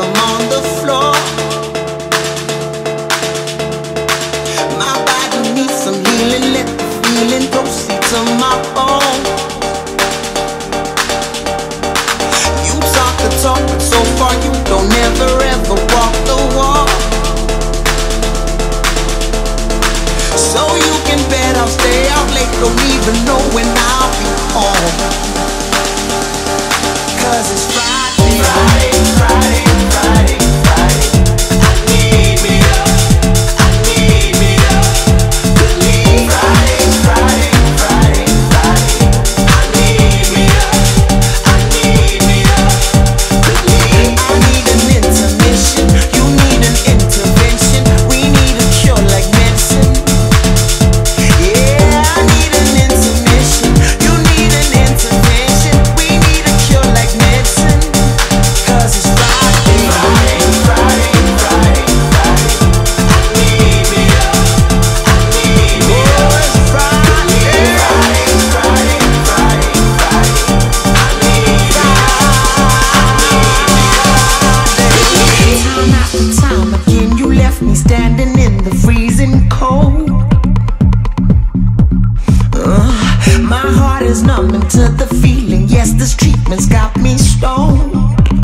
I'm on the floor. My body needs some healing. Let the my. You talk the talk, but so far you don't ever walk the walk. So you can bet I'll stay out late, don't even know when I'll be home. standing in the freezing cold. Uh, my heart is numb to the feeling. Yes, this treatment's got me stoned.